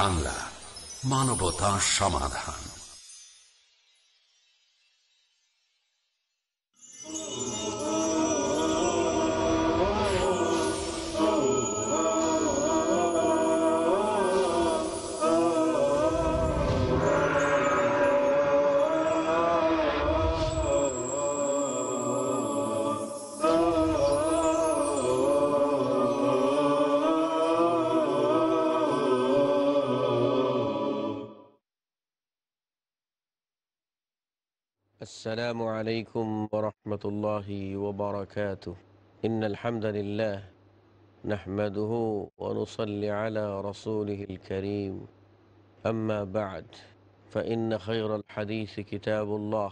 বাংলা মানবতা সমাধান। السلام عليكم ورحمة الله وبركاته. إن الحمد لله نحمده ونصلي على رسوله الكريم. أما بعد فإن خير الحديث كتاب الله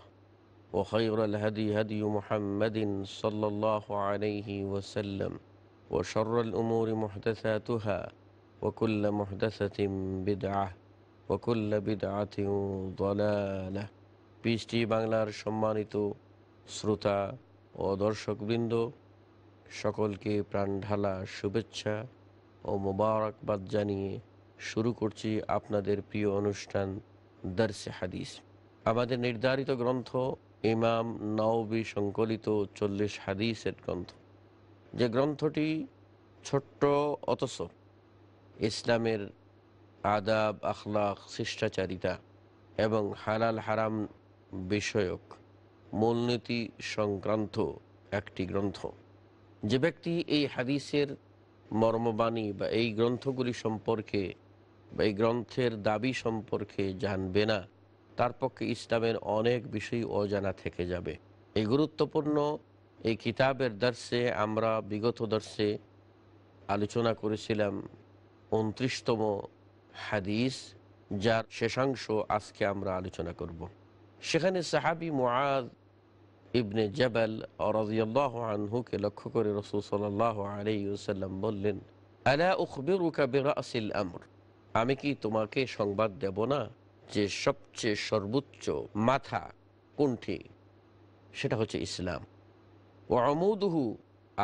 وخير الهدي هدي محمد صلى الله عليه وسلم وشر الأمور محدثاتها وكل محدثة بدعة وكل بدعة ضلالة. পিএসটি বাংলার সম্মানিত শ্রোতা ও দর্শকবৃন্দ, সকলকে প্রাণঢালা শুভেচ্ছা ও মোবারকবাদ জানিয়ে শুরু করছি আপনাদের প্রিয় অনুষ্ঠান দর্শে হাদিস। আমাদের নির্ধারিত গ্রন্থ ইমাম নওবি সংকলিত চল্লিশ হাদিসের গ্রন্থ। যে গ্রন্থটি ছোট্ট অথচ ইসলামের আদাব আখলাক শিষ্টাচারিতা এবং হালাল হারাম বিষয়ক মূলনীতি সংক্রান্ত একটি গ্রন্থ। যে ব্যক্তি এই হাদিসের মর্মবাণী বা এই গ্রন্থগুলি সম্পর্কে বা এই গ্রন্থের দাবি সম্পর্কে জানবে না, তার পক্ষে ইসলামের অনেক বিষয় অজানা থেকে যাবে। এই গুরুত্বপূর্ণ এই কিতাবের দর্শে আমরা বিগত দর্শে আলোচনা করেছিলাম উনত্রিশতম হাদিস, যার শেষাংশ আজকে আমরা আলোচনা করব। সেখানে সাহাবি মুআদ ইবনে জবাল রাজিয়াল্লাহ আনহুকে লক্ষ্য করে রসুল সাল্লাহ আলাইসাল্লাম বললেন, আলা উখবিরুকা বিরাসিল আমর? আমি কি তোমাকে সংবাদ দেব না যে সবচেয়ে সর্বোচ্চ মাথা কোনটি? সেটা হচ্ছে ইসলাম। ও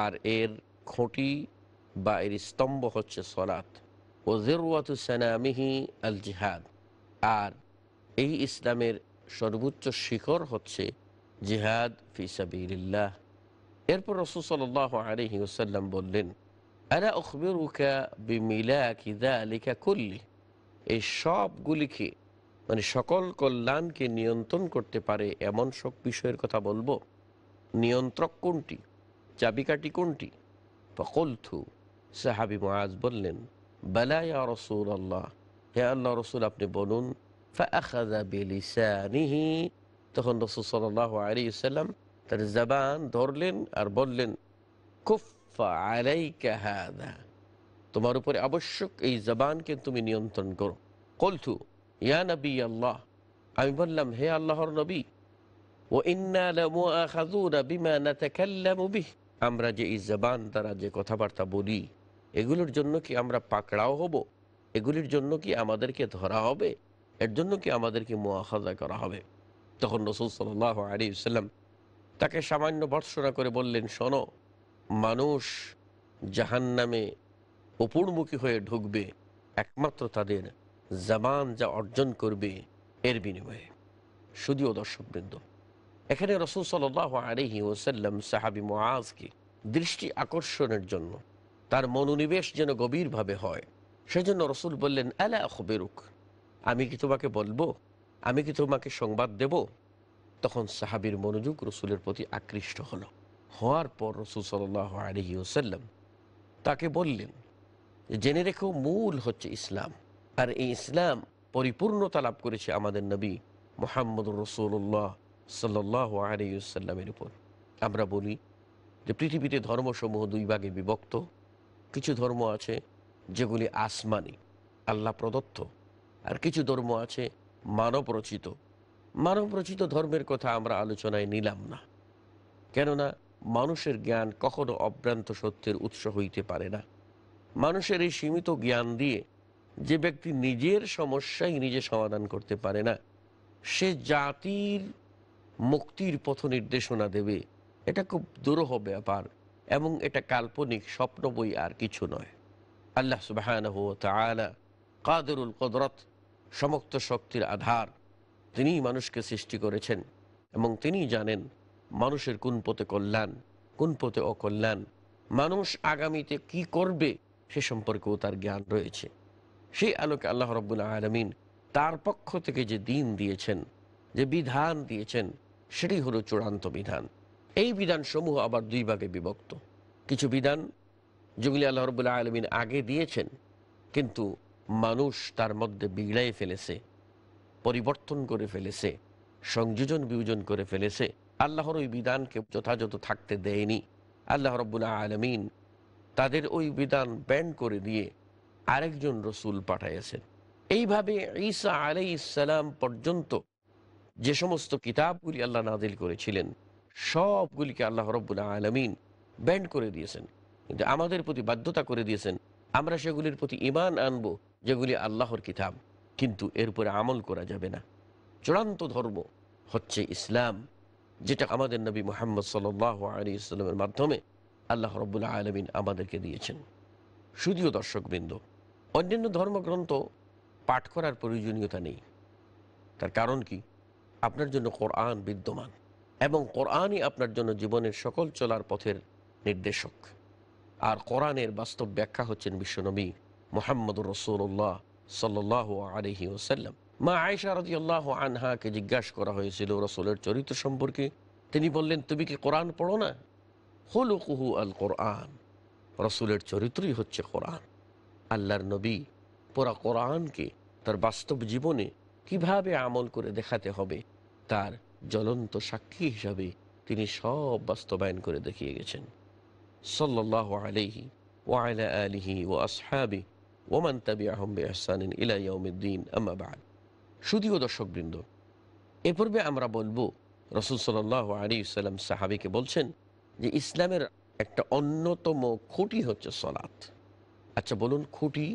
আর এর খুঁটি বা এর স্তম্ভ হচ্ছে সলাত ও জেরুয়াতু সানামিহি আল জিহাদ, আর এই ইসলামের সর্বোচ্চ শিখর হচ্ছে জিহাদ ফিসাবিল্লাহ এরপর রসুল সাল আলহি বললেন, আলা অখবিরুকা বিমিলা কিদা আলিকা করলি এই সবগুলিকে মানে সকল কল্যাণকে নিয়ন্ত্রণ করতে পারে এমন সব বিষয়ের কথা বলব। নিয়ন্ত্রক কোনটি? চাবিকাটি কোনটি? ফকলথু সাহাবি মাজ বললেন বেলায়া রসুল আল্লাহ হে আল্লাহ রসুল, আপনি বলুন তখন রসুল সাল আলী সাল্লাম তার জবান ধরলেন আর বললেন কুফা আলাইকা তোমার উপরে আবশ্যক এই জবানকে তুমি নিয়ন্ত্রণ করো। কলথু ইয়া নবী আল্লাহ আমি বললাম, হে আল্লাহর নবী ও আমরা যে এই জবান দ্বারা যে কথাবার্তা বলি, এগুলোর জন্য কি আমরা পাকড়াও হব? এগুলির জন্য কি আমাদেরকে ধরা হবে? এর জন্য কি আমাদেরকে মোয়াখাজা করা হবে? তখন রসুল সাল আলী সাল্লাম তাকে সামান্য ভর্সনা করে বললেন, শোনো, মানুষ জাহান নামে উপরমুখী হয়ে ঢুকবে, একমাত্র তাদের জামান যা অর্জন করবে এর বিনিময়ে। শুধুও দর্শকবৃন্দ। এখানে রসুল সাল আলহি ওসাল্লাম সাহাবি মোয়াজকে দৃষ্টি আকর্ষণের জন্য তার মনোনিবেশ যেন গভীরভাবে হয়, সেজন্য রসুল বললেন, আলা খবেরুক আমি কি তোমাকে বলব? আমি কি তোমাকে সংবাদ দেব? তখন সাহাবির মনোযোগ রসুলের প্রতি আকৃষ্ট হলো। হওয়ার পর রসুল সাল আলহি ওসাল্লাম তাকে বললেন, জেনে রেখো, মূল হচ্ছে ইসলাম। আর এই ইসলাম পরিপূর্ণতা লাভ করেছে আমাদের নবী মোহাম্মদ রসুল্লাহ সাল্লাহ আলিউসাল্লামের উপর। আমরা বলি যে পৃথিবীতে ধর্মসমূহ দুই ভাগে বিভক্ত। কিছু ধর্ম আছে যেগুলি আসমানি, আল্লাহ প্রদত্ত। আর কিছু ধর্ম আছে মানব রচিত মানব রচিত ধর্মের কথা আমরা আলোচনায় নিলাম না। কেননা মানুষের জ্ঞান কখনো অভ্রান্ত সত্যের উৎস হইতে পারে না। মানুষের এই সীমিত জ্ঞান দিয়ে যে ব্যক্তি নিজের সমস্যাই নিজে সমাধান করতে পারে না, সে জাতির মুক্তির পথ নির্দেশনা দেবে। এটা খুব দুরূহ ব্যাপার এবং এটা কাল্পনিক স্বপ্ন বই আর কিছু নয়। আল্লাহ সুবাহ কাদেরুল কদরত সমস্ত শক্তির আধার। তিনিই মানুষকে সৃষ্টি করেছেন এবং তিনি জানেন মানুষের কোন পথে কল্যাণ, কোন পথে অকল্যাণ। মানুষ আগামীতে কি করবে সে সম্পর্কেও তার জ্ঞান রয়েছে। সেই আলোকে আল্লাহ রব্বুল্লা আলমিন তার পক্ষ থেকে যে দিন দিয়েছেন, যে বিধান দিয়েছেন, সেটি হলো চূড়ান্ত বিধান। এই বিধানসমূহ আবার দুই ভাগে বিভক্ত। কিছু বিধান যেগুলি আল্লাহ রবুল্লাহ আলমিন আগে দিয়েছেন, কিন্তু মানুষ তার মধ্যে বিগড়াই ফেলেছে, পরিবর্তন করে ফেলেছে, সংযোজন বিয়োজন করে ফেলেছে। আল্লাহর ওই বিধানকে যথাযথ থাকতে দেয়নি। আল্লাহ রব্বুল্লাহ আলমিন তাদের ওই বিধান ব্যান করে দিয়ে আরেকজন রসুল পাঠাইয়াছেন। এইভাবে ঈসা আলাই ইসালাম পর্যন্ত যে সমস্ত কিতাবগুলি আল্লাহ নাদিল করেছিলেন, সবগুলিকে আল্লাহ রব্বুল্লাহ আলমিন ব্যান্ড করে দিয়েছেন। কিন্তু আমাদের প্রতি বাধ্যতা করে দিয়েছেন। আমরা সেগুলির প্রতি ইমান আনব যেগুলি আল্লাহর কিতাব, কিন্তু এর উপরে আমল করা যাবে না। চূড়ান্ত ধর্ম হচ্ছে ইসলাম, যেটা আমাদের নবী মোহাম্মদ সাল আলী ইসলামের মাধ্যমে আল্লাহ রব্বুল্লাহ আলমিন আমাদেরকে দিয়েছেন। শুধুও দর্শকবৃন্দ, অন্যান্য ধর্মগ্রন্থ পাঠ করার প্রয়োজনীয়তা নেই। তার কারণ কি? আপনার জন্য কোরআন বিদ্যমান এবং কোরআনই আপনার জন্য জীবনের সকল চলার পথের নির্দেশক। আর কোরআনের বাস্তব ব্যাখ্যা হচ্ছেন বিশ্বনবী মোহাম্মদ রসুল্লাহ সাল্লাহ আলহি ওসাল্লাম মা আয়সা রাজি আল্লাহ আনহাকে জিজ্ঞাসা করা হয়েছিল রসুলের চরিত্র সম্পর্কে। তিনি বললেন, তুমি কি কোরআন পড়ো না? হলু কুহু আল কোরআন রসুলের চরিত্রই হচ্ছে কোরআন। আল্লাহর নবী পুরা কোরআনকে তার বাস্তব জীবনে কীভাবে আমল করে দেখাতে হবে, তার জ্বলন্ত সাক্ষী হিসাবে তিনি সব বাস্তবায়ন করে দেখিয়ে গেছেন। সাল্লাহ আলহি ওয়াইলা আলিহি ও আসহাবি ওমান তাবি আহম্বে আহসানিন আম্মাবাদ শুধুও দর্শকবৃন্দ, এ পূর্বে আমরা বলব, রসুল সাল্লাহ আলী সাল্লাম সাহাবিকে বলছেন যে ইসলামের একটা অন্যতম খুঁটি হচ্ছে সলাৎ। আচ্ছা বলুন খুঁটি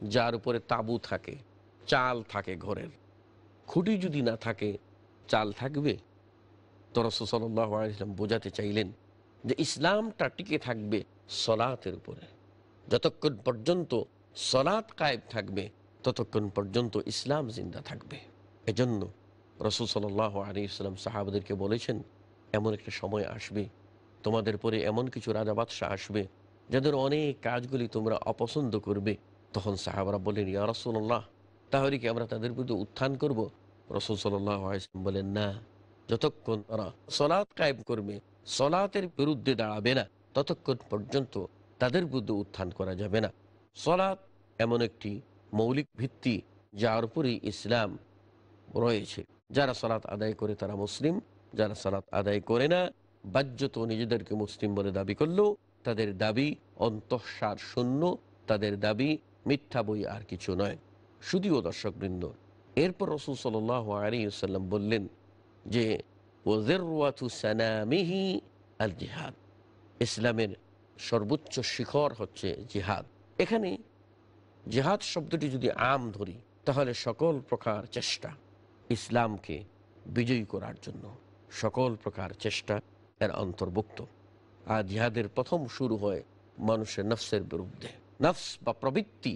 যার উপরে তাবু থাকে, চাল থাকে ঘরের। খুঁটি যদি না থাকে, চাল থাকবে? তো রসুল সাল্লাহ আলিয়াল্লাম বোঝাতে চাইলেন যে ইসলামটা টিকে থাকবে সলাতের উপরে। যতক্ষণ পর্যন্ত সলাৎ কায়েব থাকবে, ততক্ষণ পর্যন্ত ইসলাম জিন্দা থাকবে। এজন্য রসুল সাল আলী ইসলাম সাহাবাদেরকে বলেছেন, এমন একটা সময় আসবে, তোমাদের পরে এমন কিছু রাজা বাদশাহ আসবে, যাদের অনেক কাজগুলি তোমরা অপছন্দ করবে। তখন সাহাবারা বলেন ইয়া রসুল্লাহ তাহলে কি আমরা তাদের বিরুদ্ধে উত্থান করব? রসুল সাল্লাম বলেন না, যতক্ষণ তারা সলাৎ কায়েম করবে, সলাতের বিরুদ্ধে দাঁড়াবে না, ততক্ষণ পর্যন্ত তাদের বিরুদ্ধে উত্থান করা যাবে না। সলাৎ এমন একটি মৌলিক ভিত্তি যার উপরে ইসলাম রয়েছে। যারা সালাত আদায় করে তারা মুসলিম, যারা সালাত আদায় করে না বাহ্যত নিজেদেরকে মুসলিম বলে দাবি করলেও তাদের দাবি অন্তঃসার শূন্য, তাদের দাবি মিথ্যা বই আর কিছু নয়। শুধুও দর্শকবৃন্দ, এরপর রসুল সাল আলী সাল্লাম বললেন যে আল জিহাদ। ইসলামের সর্বোচ্চ শিখর হচ্ছে জিহাদ। এখানে জিহাদ শব্দটি যদি আম ধরি, তাহলে সকল প্রকার চেষ্টা ইসলামকে বিজয়ী করার জন্য সকল প্রকার চেষ্টা এর অন্তর্ভুক্ত। আর জিহাদের প্রথম শুরু হয় মানুষের নফসের বিরুদ্ধে। নফস বা প্রবৃত্তি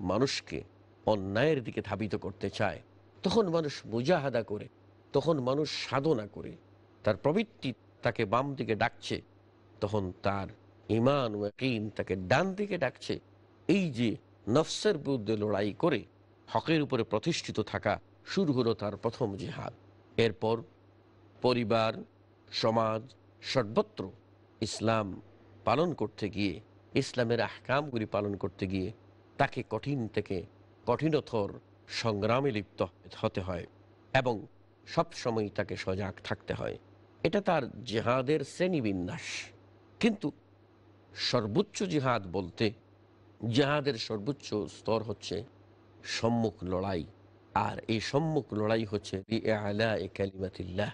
মানুষকে অন্যায়ের দিকে ধাবিত করতে চায়। তখন মানুষ মুজাহাদা করে, তখন মানুষ সাধনা করে। তার প্রবৃত্তি তাকে বাম দিকে ডাকছে, তখন তার ইমান ওয়াকিন তাকে ডান দিকে ডাকছে। এই যে নফসের বিরুদ্ধে লড়াই করে হকের উপরে প্রতিষ্ঠিত থাকা শুরু হলো তার প্রথম জিহাদ। এরপর পরিবার, সমাজ সর্বত্র ইসলাম পালন করতে গিয়ে, ইসলামের আহকামগুলি পালন করতে গিয়ে তাকে কঠিন থেকে কঠিনতর সংগ্রামে লিপ্ত হতে হয় এবং সব সময় তাকে সজাগ থাকতে হয়। এটা তার জেহাদের শ্রেণীবিন্যাস। কিন্তু সর্বোচ্চ জিহাদ বলতে জেহাদের সর্বোচ্চ স্তর হচ্ছে সম্মুখ লড়াই, আর এই সম্মুখ লড়াই হচ্ছে কালিমাতিল্লাহ,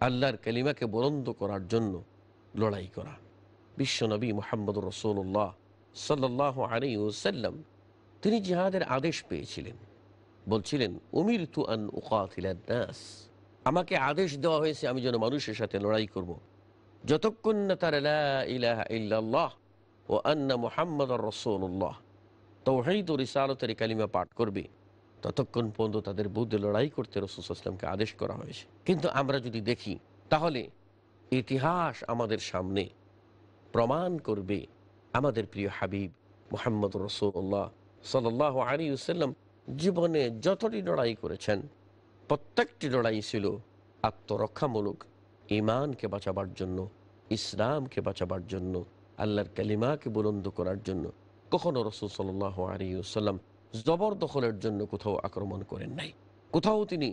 আল্লাহর কালিমাকে বরন্দ করার জন্য লড়াই করা বিশ্বনবী মোহাম্মদ রসুল্লাহ সাল্লাহ আলী ওসাল্লাম তিনি জিহাদের আদেশ পেয়েছিলেন, বলছিলেন উমির তু আন উকাতিলাস আমাকে আদেশ দেওয়া হয়েছে আমি যেন মানুষের সাথে লড়াই করব। যতক্ষণ না তার ইলাহা ইল্লাল্লাহ ও আন্না মোহাম্মদ রসুল্লাহ তৌহিদ ও রিসালতের কালিমা পাঠ করবে। ততক্ষণ পর্যন্ত তাদের বুদ্ধে লড়াই করতে রসুল আসলামকে আদেশ করা হয়েছে। কিন্তু আমরা যদি দেখি, তাহলে ইতিহাস আমাদের সামনে প্রমাণ করবে আমাদের প্রিয় হাবিব মোহাম্মদ রসুল্লাহ সাল্লাহ আলী সাল্লাম জীবনে যতটি লড়াই করেছেন, প্রত্যেকটি লড়াই ছিল আত্মরক্ষামূলক ইমানকে বাঁচাবার জন্য, ইসলামকে বাঁচাবার জন্য আল্লাহর কালিমাকে বুলন্দ করার জন্য। কখনো রসুল সাল্লাহ আলী সাল্লাম জবরদখলের জন্য কোথাও আক্রমণ করেন নাই। কোথাও তিনি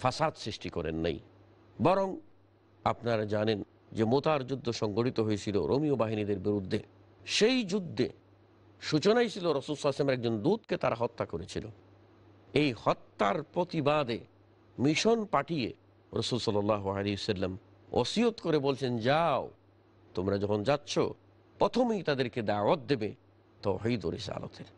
ফাসাদ সৃষ্টি করেন নাই। বরং আপনারা জানেন যে মোতার যুদ্ধ সংগঠিত হয়েছিল রোমিও বাহিনীদের বিরুদ্ধে। সেই যুদ্ধে সূচনাই ছিল রসুল আসলামের একজন দূতকে তারা হত্যা করেছিল। এই হত্যার প্রতিবাদে মিশন পাঠিয়ে রসুল সাল্লাহ আলী ওসিয়ত করে বলছেন, যাও তোমরা যখন যাচ্ছ, প্রথমেই তাদেরকে দাওয়াত দেবে তো হইদরিস আলতের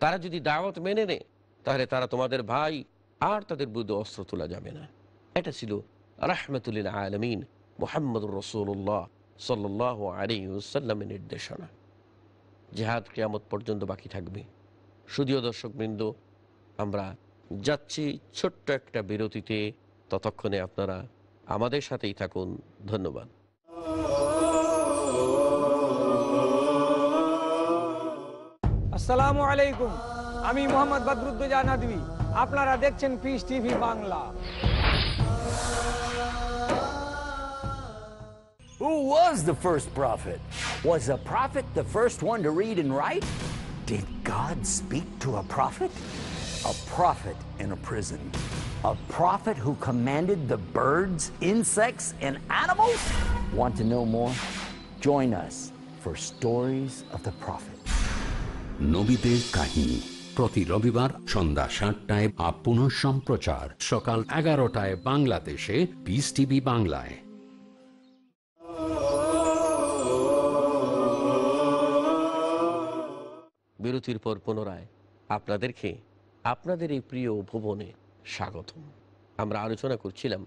তারা যদি দাওয়াত মেনে নেয়, তাহলে তারা তোমাদের ভাই, আর তাদের বিরুদ্ধে অস্ত্র তোলা যাবে না। এটা ছিল রাহমাতুল্লিল আলমিন মোহাম্মদ রসুল্লাহ সাল্লাহ আলী সাল্লামের নির্দেশনা। জেহাদ কেয়ামত পর্যন্ত বাকি থাকবে। শুধুও দর্শকবৃন্দ আমরা যাচ্ছি ছোট্ট একটা বিরতিতে। ততক্ষণে আপনারা আমাদের সাথেই থাকুন। ধন্যবাদ। আসসালামু আলাইকুম আমি মোহাম্মদ বদরুদ্দোজা নদী আপনারা দেখছেন Peace TV Bangla Who was the first prophet? Was a prophet the first one to read and write? Did God speak to a prophet? A prophet in a prison. A prophet who commanded the birds, insects, and animals? Want to know more? Join us for Stories of the Prophet. নবীদের কাহিনী। প্রতি রবিবার সন্ধ্যা সাতটায় up পুনঃ সম্প্রচার। সকাল এগারোটায় বাংলাদেশে। পিস টিভি বাংলায়। বিরতির পর পুনরায় আপনাদেরকে আপনাদের এই প্রিয় ভুবনে স্বাগতম। আমরা আলোচনা করছিলাম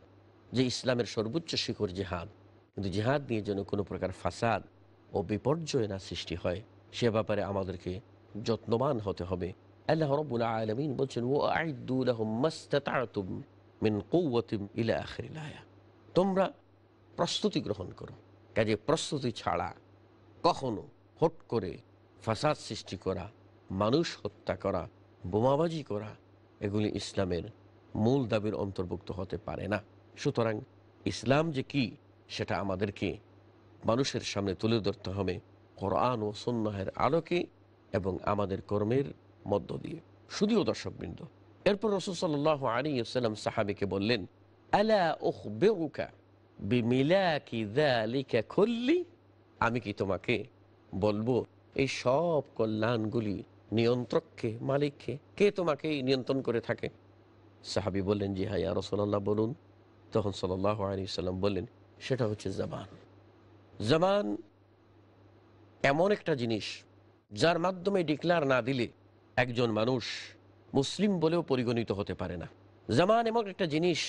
যে ইসলামের সর্বোচ্চ শিখর জেহাদ। কিন্তু জেহাদ নিয়ে যেন কোনো প্রকার ফাসাদ ও বিপর্যয় না সৃষ্টি হয়, সে ব্যাপারে আমাদেরকে যত্নবান হতে হবে। আল্লাহ রবুল আলমিন বলছেন ও ইলা তোমরা প্রস্তুতি গ্রহণ করো। কাজে প্রস্তুতি ছাড়া কখনো হট করে ফাসাদ সৃষ্টি করা, মানুষ হত্যা করা, বোমাবাজি করা, এগুলি ইসলামের মূল দাবির অন্তর্ভুক্ত হতে পারে না। সুতরাং ইসলাম যে কি, সেটা আমাদেরকে মানুষের সামনে তুলে ধরতে হবে। কোরআন ও সন্ন্যাহের আলোকে এবং আমাদের কর্মের মধ্য দিয়ে। শুধুও দর্শকবৃন্দ। এরপর রসুল সাল্লাহ আলী সাহাবিকে বললেন যালিকা আমি কি তোমাকে বলব, এই সব কল্যাণগুলি নিয়ন্ত্রককে, মালিককে, কে তোমাকে নিয়ন্ত্রণ করে থাকে? সাহাবি বললেন, জি হাইয়া রসল্লাহ বলুন। তখন সাল্লাহ আলী সাল্লাম বললেন, সেটা হচ্ছে জামান জামান এমন একটা জিনিস যার মাধ্যমে ডিক্লার না দিলে একজন মানুষ মুসলিম বলেও পরিগণিত হতে পারে না। জামান এমন একটা জিনিস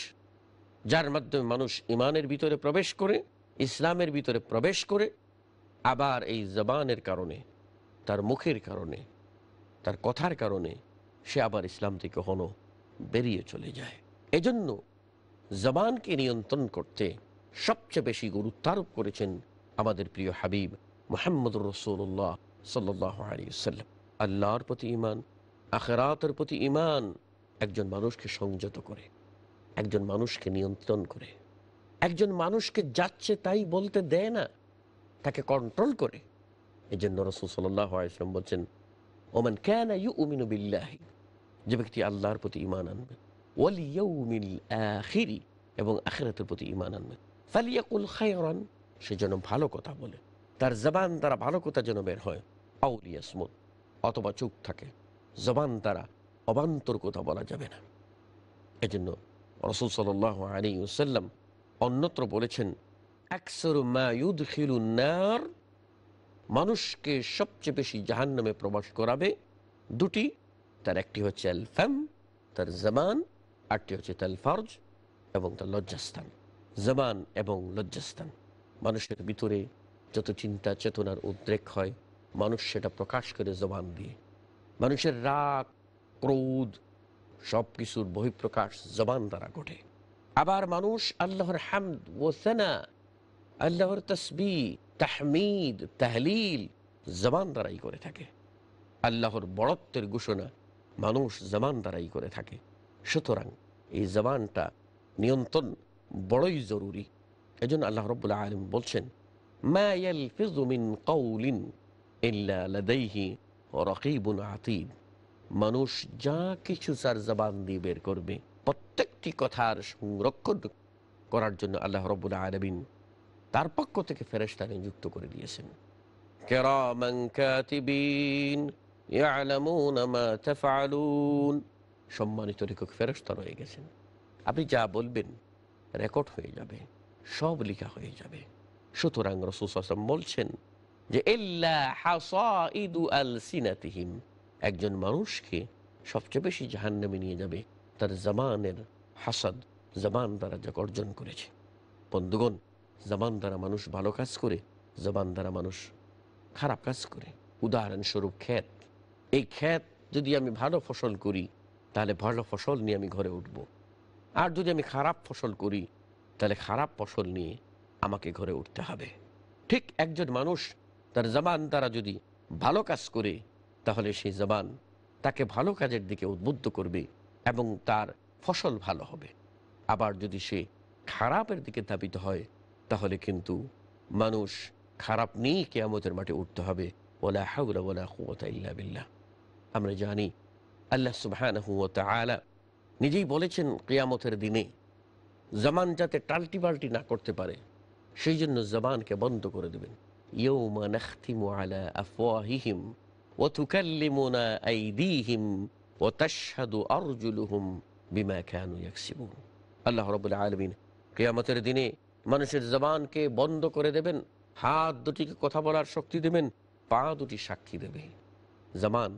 যার মাধ্যমে মানুষ ইমানের ভিতরে প্রবেশ করে, ইসলামের ভিতরে প্রবেশ করে, আবার এই জবানের কারণে, তার মুখের কারণে, তার কথার কারণে সে আবার ইসলাম থেকে কখনো বেরিয়ে চলে যায়। এজন্য জবানকে নিয়ন্ত্রণ করতে সবচেয়ে বেশি গুরুত্বারোপ করেছেন আমাদের প্রিয় হাবিব মোহাম্মদ রসুল্লাহ সাল্লাহ আলী সাল্লাম আল্লাহর প্রতি ইমান আখেরাতের প্রতি ইমান একজন মানুষকে সংযত করে, একজন মানুষকে নিয়ন্ত্রণ করে। একজন মানুষকে যাচ্ছে তাই বলতে দেয় না, তাকে কন্ট্রোল করে। এই জন্য রসুল সাল্লাম বলছেন, ওমান কেন ইউ উমিনু যে ব্যক্তি আল্লাহর প্রতি ইমান আনবে এবং আখেরাতের প্রতি ইমান আনবে। ফালিয়াকুল খায়রান সে যেন ভালো কথা বলে, তার জবান দ্বারা ভালো কথা যেন বের হয়। আউলিয়াসমুদ অথবা চুপ থাকে। জবান তারা অবান্তর কথা বলা যাবে না। এজন্য রসুল সাল্লাহ আলী সাল্লাম অন্যত্র বলেছেন খিলুন্নার মানুষকে সবচেয়ে বেশি জাহান নামে প্রবাস করাবে দুটি। তার একটি হচ্ছে আল ফ্যাম তার জবান আরটি হচ্ছে তাল ফরজ এবং তার লজ্জাস্থান। জবান এবং লজ্জাস্থান, মানুষের ভিতরে যত চিন্তা চেতনার উদ্রেক হয় মানুষ সেটা প্রকাশ করে জবান দিয়ে। মানুষের রাগ, ক্রোধ সব কিছুর বহিঃপ্রকাশ জবান দ্বারা ঘটে। আবার মানুষ আল্লাহর হামদ ও সেনা, আল্লাহর তসবি, তাহমিদ, তাহলিল জবান দ্বারাই করে থাকে। আল্লাহর বড়ত্বের ঘোষণা মানুষ জবান দ্বারাই করে থাকে। সুতরাং এই জবানটা নিয়ন্ত্রণ বড়ই জরুরি। এজন্য আল্লাহ রব্বুল্লাহ আলম বলছেন, মা ইয়ালফিযু মিন কাউলিন আতীদ মানুষ যা কিছু তার জবান দিয়ে বের করবে, প্রত্যেকটি কথার সংরক্ষণ করার জন্য আল্লাহ রব্বুল আলমিন তার পক্ষ থেকে ফেরেশতা নিযুক্ত করে দিয়েছেন। সম্মানিত লেখক, ফেরেশতা রয়ে গেছেন। আপনি যা বলবেন রেকর্ড হয়ে যাবে, সব লেখা হয়ে যাবে। সুতরাং রসুল বলছেন যে আলসিনাতিহিম। একজন মানুষকে সবচেয়ে বেশি জাহান্নামে নিয়ে যাবে তার জামানের হাসাদ জবান দ্বারা যা অর্জন করেছে। বন্ধুগণ জবান দ্বারা মানুষ ভালো কাজ করে জবান দ্বারা মানুষ খারাপ কাজ করে। উদাহরণস্বরূপ ক্ষেত। এই ক্ষেত যদি আমি ভালো ফসল করি, তাহলে ভালো ফসল নিয়ে আমি ঘরে উঠব। আর যদি আমি খারাপ ফসল করি, তাহলে খারাপ ফসল নিয়ে আমাকে ঘরে উঠতে হবে। ঠিক একজন মানুষ তার জবান তারা যদি ভালো কাজ করে, তাহলে সেই জবান তাকে ভালো কাজের দিকে উদ্বুদ্ধ করবে এবং তার ফসল ভালো হবে। আবার যদি সে খারাপের দিকে ধাবিত হয়, তাহলে কিন্তু মানুষ খারাপ নিয়ে কেয়ামতের মাঠে উঠতে হবে। ওলা হাউলা ওলা কুয়াতা বিল্লাহ। আমরা জানি, আল্লাহ সুবহানাহু ওয়া তাআলা নিজেই বলেছেন কেয়ামতের দিনে জামান যাতে টাল্টি পাল্টি না করতে পারে, সেই জন্য জবানকে বন্ধ করে দেবেন। ইয়ৌমা নাখতিমু আলা আফওয়াহিহিম ওয়া তুকাল্লিমুনা আইদিহিম ওয়া তাশহাদু আরজুলুহুম বিমা কানু ইয়াকসিবুন আল্লাহ রাব্বুল আলামিন কিয়ামতের দিনে মানুষের জবানকে বন্ধ করে দেবেন, হাত দুটিকে কথা বলার শক্তি দেবেন, পা দুটি সাক্ষী দেবে। জামান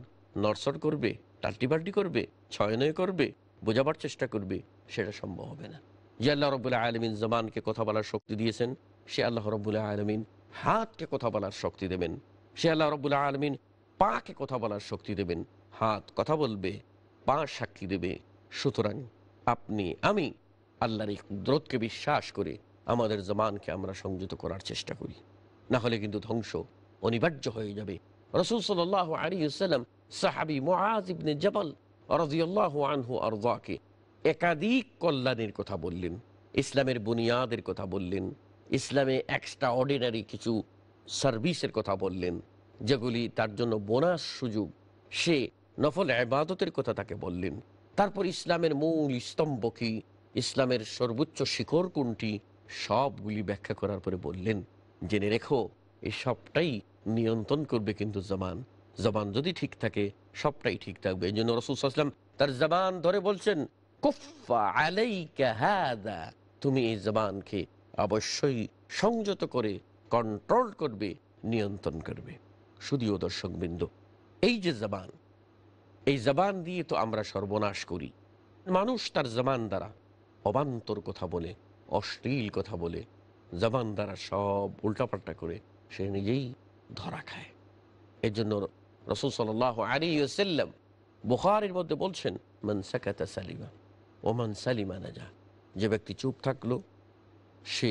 নরসর করবে টাল্টিবাল্টি করবে, ছয়নয় করবে, বোঝাবার চেষ্টা করবে, সেটা সম্ভব হবে না। যে আল্লাহ রবুল্লাহ আলমিন জবানকে কথা বলার শক্তি দিয়েছেন, সে আল্লাহ রবুল্লাহ আলমিন হাতকে কথা বলার শক্তি দেবেন। সে আল্লাহ রবুল্লাহ আলমিন পাকে কথা বলার শক্তি দেবেন। হাত কথা বলবে, পা সাক্ষী দেবে। সুতরাং আপনি, আমি আল্লাহর এই কুদরতকে বিশ্বাস করে আমাদের জমানকে আমরা সংযত করার চেষ্টা করি। না হলে কিন্তু ধ্বংস অনিবার্য হয়ে যাবে। রসুল সাল আলী সাল্লাম সাহাবি মোয়াজ ইবনে জবাল রাজিয়াল্লাহ আনহু আরদাকে একাধিক কল্যাণের কথা বললেন, ইসলামের বুনিয়াদের কথা বললেন ইসলামে এক্সট্রা অর্ডিনারি কিছু সার্ভিসের কথা বললেন, যেগুলি তার জন্য বোনাস সুযোগ। সে নফল আবাদতের কথা তাকে বললেন। তারপর ইসলামের মূল স্তম্ভ কি? ইসলামের সর্বোচ্চ শিখর কোনটি? সবগুলি ব্যাখ্যা করার পরে বললেন, জেনে রেখো এই সবটাই নিয়ন্ত্রণ করবে কিন্তু জবান। জবান যদি ঠিক থাকে, সবটাই ঠিক থাকবে। এই জন্য রসুল সাল্লাম তার জবান ধরে বলছেন কুফা তুমি এই জবানকে অবশ্যই সংযত করে কন্ট্রোল করবে, নিয়ন্ত্রণ করবে। শুধুও দর্শক বিন্দু এই যে জবান, এই জবান দিয়ে তো আমরা সর্বনাশ করি। মানুষ তার জবান দ্বারা অবান্তর কথা বলে, অশ্লীল কথা বলে, জবান দ্বারা সব উল্টাপাল্টা করে সে নিজেই ধরা খায়। এর জন্য রসুল সাল আলী সাল্লাম মধ্যে বলছেন, মান সাকাতা সালিমা, ওমান সালিমা নাজা। যে ব্যক্তি চুপ থাকল সে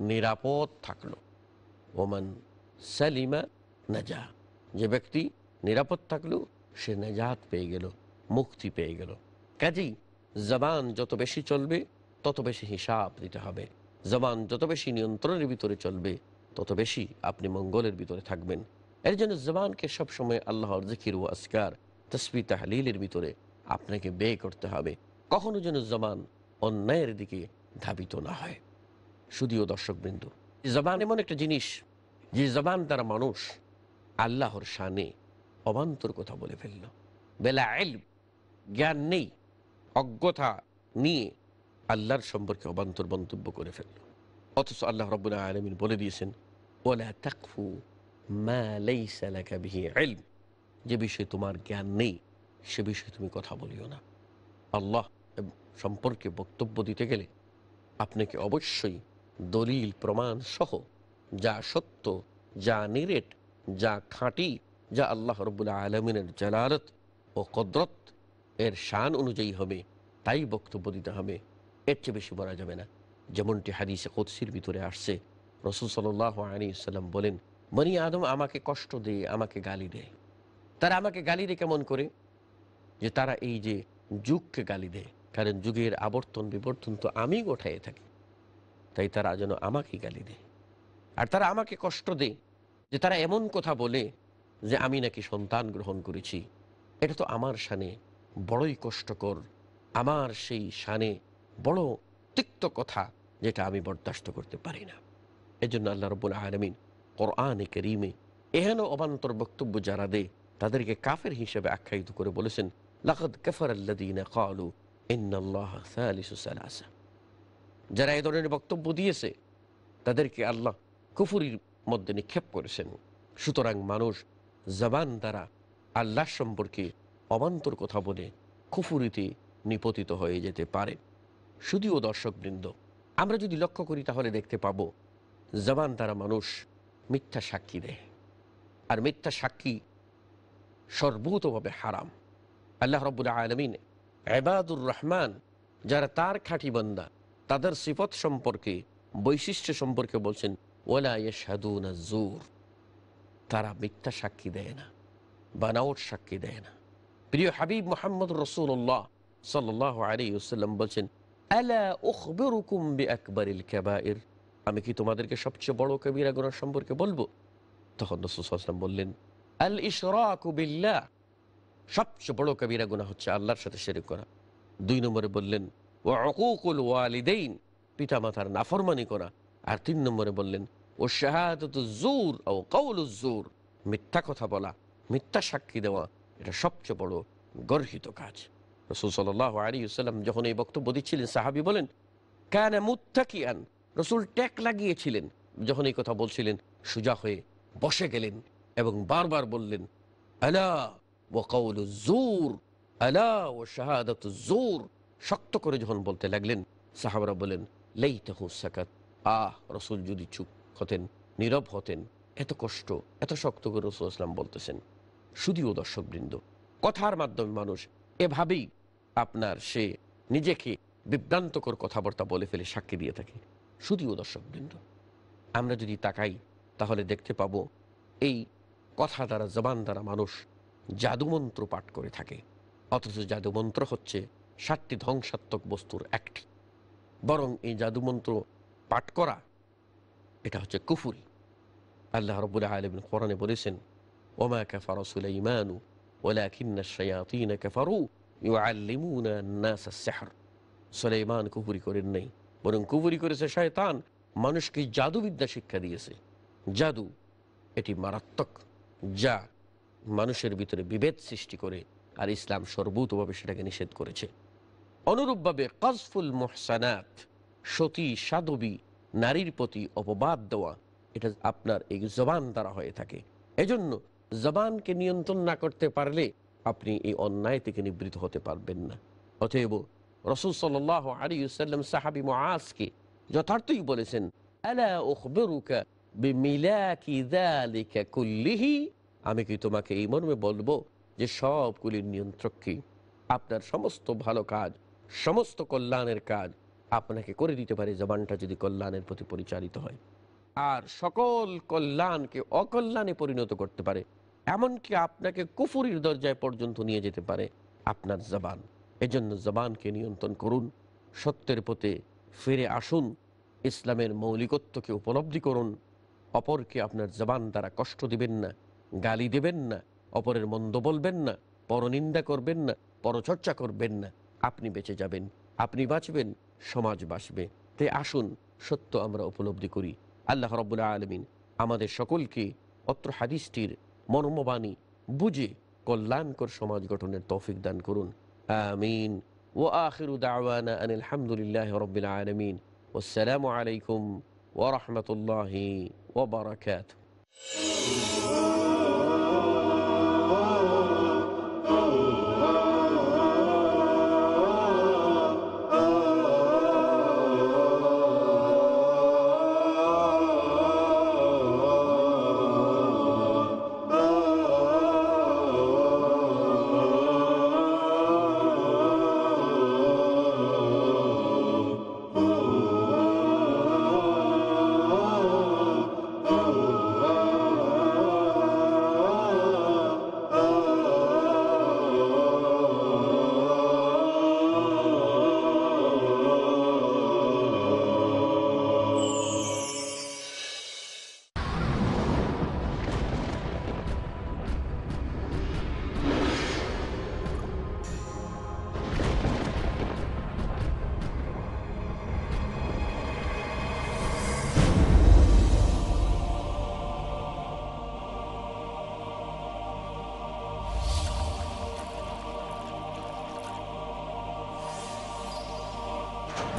নিরাপদ থাকল। ওমান সালিমা নাজা যে ব্যক্তি নিরাপদ থাকল, সে নাজাত পেয়ে গেল, মুক্তি পেয়ে গেল। কাজেই জবান যত বেশি চলবে, তত বেশি হিসাব দিতে হবে। জবান যত বেশি নিয়ন্ত্রণের ভিতরে চলবে, তত বেশি আপনি মঙ্গলের ভিতরে থাকবেন। এর জন্য জবানকে সবসময় আল্লাহর জিকির ও আসকার তসবি তাহলিলের ভিতরে আপনাকে ব্যয় করতে হবে। কখনো যেন জবান অন্যায়ের দিকে ধাবিত না হয়। শুধুও দর্শকবৃন্দ। জবান এমন একটা জিনিস, যে জবান দ্বারা মানুষ আল্লাহর শানে অবান্তর কথা বলে ফেলল। বেলা এল জ্ঞান নেই, অজ্ঞতা নিয়ে আল্লাহর সম্পর্কে অবান্তর মন্তব্য করে ফেলল। অথচ আল্লাহ রব্বুল্লাহ আলমিন বলে দিয়েছেন ওলা তাকফু যে বিষয়ে তোমার জ্ঞান নেই, সে বিষয়ে তুমি কথা বলিও না। আল্লাহ সম্পর্কে বক্তব্য দিতে গেলে আপনাকে অবশ্যই দলিল, প্রমাণ সহ যা সত্য, যা নিরেট, যা খাঁটি, যা আল্লাহ রবুল্লাহ আলমিনের জালালত ও কদরত, এর শান অনুযায়ী হবে, তাই বক্তব্য দিতে হবে। এর চেয়ে বেশি বলা যাবে না। যেমনটি হাদিসে কদসির ভিতরে আসছে। রসুল সাল আলী সাল্লাম বলেন মনি আদম আমাকে কষ্ট দেয়, আমাকে গালি দেয়। তারা আমাকে গালি দেয় কেমন করে? যে তারা এই যে যুগকে গালি দেয়। কারণ যুগের আবর্তন বিবর্তন তো আমি গোঠায় থাকি। তাই তারা যেন আমাকে গালি দেয়। আর তারা আমাকে কষ্ট দেয় যে তারা এমন কথা বলে যে আমি নাকি সন্তান গ্রহণ করেছি। এটা তো আমার শানে বড়ই কষ্টকর, আমার সেই শানে বড় তিক্ত কথা যেটা আমি বরদাস্ত করতে পারি না। এজন্য আল্লাহ রবুল আলমিন কোরআনে করিমে এহেন অবান্তর বক্তব্য যারা দেয়, তাদেরকে কাফের হিসেবে আখ্যায়িত করে বলেছেন, লাকদ কাফার আল্লাদিনা কালু ইন্নাল্লাহ সালিসু সালাসা। যারা এই ধরনের বক্তব্য দিয়েছে, তাদেরকে আল্লাহ কুফুরির মধ্যে নিক্ষেপ করেছেন। সুতরাং মানুষ জবান দ্বারা আল্লাহ সম্পর্কে অবান্তর কথা বলে কুফুরিতে নিপতিত হয়ে যেতে পারে। শুধুও দর্শকবৃন্দ, আমরা যদি লক্ষ্য করি তাহলে দেখতে পাবো, জবান দ্বারা মানুষ মিথ্যা সাক্ষী দেয়। আর মিথ্যা সাক্ষী সর্বতভাবে হারাম। আল্লাহ রব্বুল আলমিন এবাদুর রহমান, যারা তার খাঁটি বান্দা তাদের সিফত সম্পর্কে, বৈশিষ্ট্য সম্পর্কে বলছেন ওলা জোর তারা মিথ্যা সাক্ষী দেয় না, বানাওট সাক্ষী দেয় না। প্রিয় হাবিব মোহাম্মদ রসুল্লাহ সাল্লাহ আলী ওসাল্লাম বলছেন আমি কি তোমাদেরকে সবচেয়ে বড় কবিরা গুনাহ সম্পর্কে বলব? তখন রসুল সাল্লাম বললেন, আল ইশরাকু বিল্লাহ। সবচেয়ে বড় কবিরা গুনাহ হচ্ছে আল্লাহর সাথে শিরক করা। দুই নম্বরে বললেন ও অকুকুল ওয়ালিদাইন। পিতা মাতার নাফরমানি করা। আর তিন নম্বরে বললেন, ও শাহাদত জোর ও কৌল জোর। মিথ্যা কথা বলা, মিথ্যা সাক্ষী দেওয়া, এটা সবচেয়ে বড় গর্হিত কাজ। রসুল সাল আলী যখন এই বক্তব্য দিচ্ছিলেন, সাহাবি বলেন, কেন মুত্তাকিয়ান রসুল ট্যাক লাগিয়েছিলেন, যখন এই কথা বলছিলেন, সুজা হয়ে বসে গেলেন এবং বারবার বললেন, আলা ও কৌল জোর, আলা ও শাহাদত জোর। শক্ত করে যখন বলতে লাগলেন, সাহাবরা বলেন লেই লেইতাহু সাকাত। আহ, রসুল যদি চুপ হতেন, নীরব হতেন, এত কষ্ট, এত শক্ত করে রসুল ইসলাম বলতেছেন। শুধুও দর্শকবৃন্দ। কথার মাধ্যমে মানুষ এভাবেই আপনার সে নিজেকে বিভ্রান্তকর কথাবার্তা বলে ফেলে সাক্ষী দিয়ে থাকে। শুধুও দর্শকবৃন্দ। আমরা যদি তাকাই, তাহলে দেখতে পাব, এই কথা দ্বারা, জবান দ্বারা মানুষ জাদুমন্ত্র পাঠ করে থাকে। অথচ জাদুমন্ত্র হচ্ছে সাতটি ধ্বংসাত্মক বস্তুর একটি। বরং এই জাদুমন্ত্র পাঠ করা, এটা হচ্ছে কুফুরি। আল্লাহ রবুল আলমিন কোরআনে বলেছেন, ওমা কাফার সুলাইমানু ওলাকিন্না শায়াতিন কাফারু ইউআল্লিমুনা নাস আস-সিহর। সুলাইমান কুফরি করেন নাই, বরং কুফরি করেছে শয়তান, মানুষকে জাদুবিদ্যা শিক্ষা দিয়েছে। জাদু এটি মারাত্মক, যা মানুষের ভিতরে বিভেদ সৃষ্টি করে, আর ইসলাম সর্বতভাবে সেটাকে নিষেধ করেছে। অনুরূপভাবে কজফুল মোহসানাত, সতী সাধবী, নারীর প্রতি অপবাদ দেওয়া, এটা আপনার এই জবান দ্বারা হয়ে থাকে। এজন্য জবানকে নিয়ন্ত্রণ না করতে পারলে আপনি এই অন্যায় থেকে নিবৃত হতে পারবেন না। অতএব রসুল সাল আলী সাল্লাম সাহাবি মোয়াজকে যথার্থই বলেছেন আমি কি তোমাকে এই মর্মে বলব যে সবগুলির নিয়ন্ত্রক কি আপনার সমস্ত ভালো কাজ সমস্ত কল্যাণের কাজ আপনাকে করে দিতে পারে, জবানটা যদি কল্যাণের প্রতি পরিচালিত হয়। আর সকল কল্যাণকে অকল্যাণে পরিণত করতে পারে, এমনকি আপনাকে কুফুরির দরজায় পর্যন্ত নিয়ে যেতে পারে আপনার জবান। এজন্য জবানকে নিয়ন্ত্রণ করুন, সত্যের পথে ফিরে আসুন, ইসলামের মৌলিকত্বকে উপলব্ধি করুন। অপরকে আপনার জবান দ্বারা কষ্ট দিবেন না, গালি দেবেন না, অপরের মন্দ বলবেন না, পরনিন্দা করবেন না, পরচর্চা করবেন না। আপনি বেঁচে যাবেন, আপনি বাঁচবেন, সমাজ বাঁচবে। তাই আসুন, সত্য আমরা উপলব্ধি করি। আল্লাহ রব্বুল্লা আলমিন আমাদের সকলকে অত্র হাদিসটির মর্মবাণী বুঝে কল্যাণকর সমাজ গঠনের তৌফিক দান করুন। আমিন। ও আখিরু দাওয়ানা আনিল হামদুলিল্লাহ রব্বিল আলমিন। আসসালামু আলাইকুম ওরহমতুল্লাহি ওবরাকাত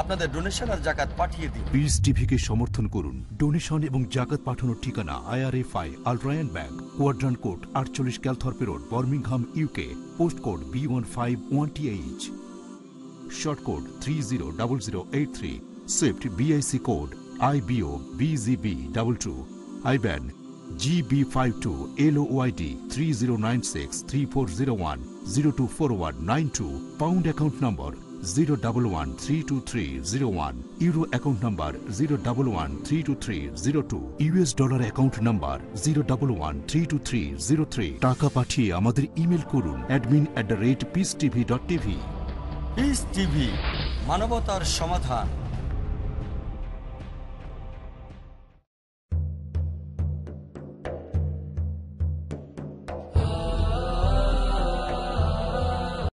আপনাদের ডোনেশন আর জাকাত পাঠিয়ে দিন। পিস টিভিকে সমর্থন করুন। ডোনেশন এবং জাকাত পাঠানোর ঠিকানা আইআরএফআই আলট্রায়ন ব্যাংক কোয়াড্রান কোড আটচল্লিশ Calthorpe road Birmingham UK post code B one five one TH sort code three zero double zero eight three swift BIC code IBO BGB double two IBAN GB five two LOID three zero nine six three four zero one zero two four one nine two pound account number zero double one three two three zero one euro account number zero double one three two three zero two US dollar account number zero double one three two three zero three টাকা পাঠিয়ে আমাদের email করুন admin at the rate peace TV dot TV peace TV মানবতার সমাধান।